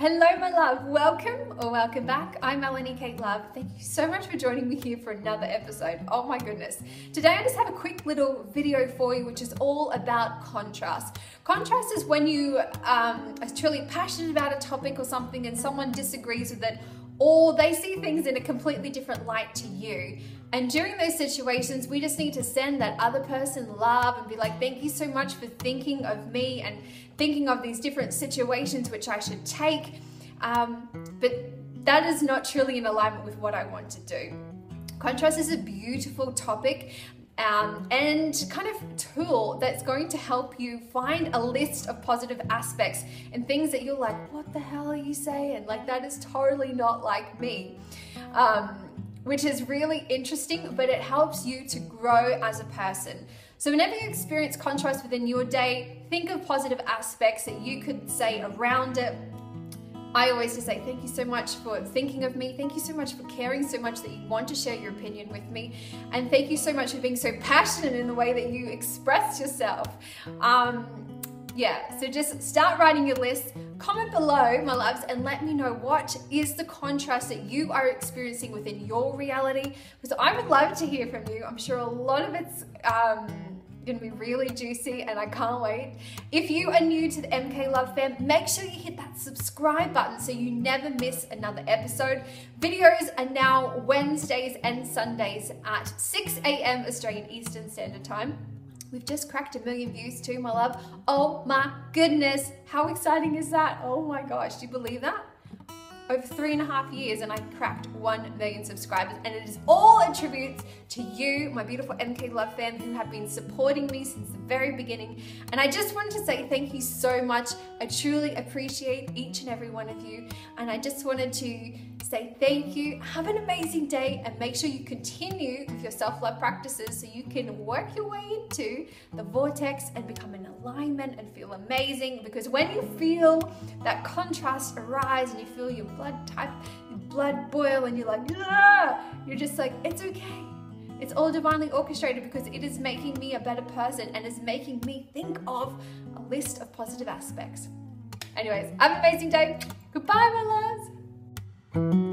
Hello, my love. Welcome or welcome back. I'm Melanie Kate Love. Thank you so much for joining me here for another episode. Oh my goodness. Today, I just have a quick little video for you, which is all about contrast. Contrast is when you um, are truly passionate about a topic or something and someone disagrees with it or they see things in a completely different light to you. And during those situations, we just need to send that other person love and be like, thank you so much for thinking of me and thinking of these different situations which I should take. Um, but that is not truly in alignment with what I want to do. Contrast is a beautiful topic um, and kind of tool that's going to help you find a list of positive aspects and things that you're like, what the hell are you saying? Like, that is totally not like me. Um, which is really interesting, but it helps you to grow as a person. So, whenever you experience contrast within your day, think of positive aspects that you could say around it I always just say thank you so much for thinking of me. Thank you so much for caring so much that you want to share your opinion with me. And thank you so much for being so passionate in the way that you express yourself. Um, yeah, so just start writing your list. Comment below, my loves, and let me know what is the contrast that you are experiencing within your reality. Because I would love to hear from you. I'm sure a lot of it's. Um, gonna be really juicy and I can't wait. If you are new to the MK Love fam, make sure you hit that subscribe button so you never miss another episode. Videos are now Wednesdays and Sundays at 6 a.m. Australian Eastern Standard Time. We've just cracked a million views too, my love. Oh my goodness, how exciting is that? Oh my gosh, do you believe that? Over three and a half years and I cracked 1 million subscribers and it is all a tribute to you, my beautiful MK Love fam who have been supporting me since the very beginning. And I just wanted to say thank you so much. I truly appreciate each and every one of you. And I just wanted to say thank you. Have an amazing day and make sure you continue with your self-love practices so you can work your way into the vortex and become in alignment and feel amazing because when you feel that contrast arise and you feel your blood type, blood boil and you're like, ah, you're just like, it's okay. It's all divinely orchestrated because it is making me a better person and is making me think of a list of positive aspects. Anyways, have an amazing day. Goodbye, my loves.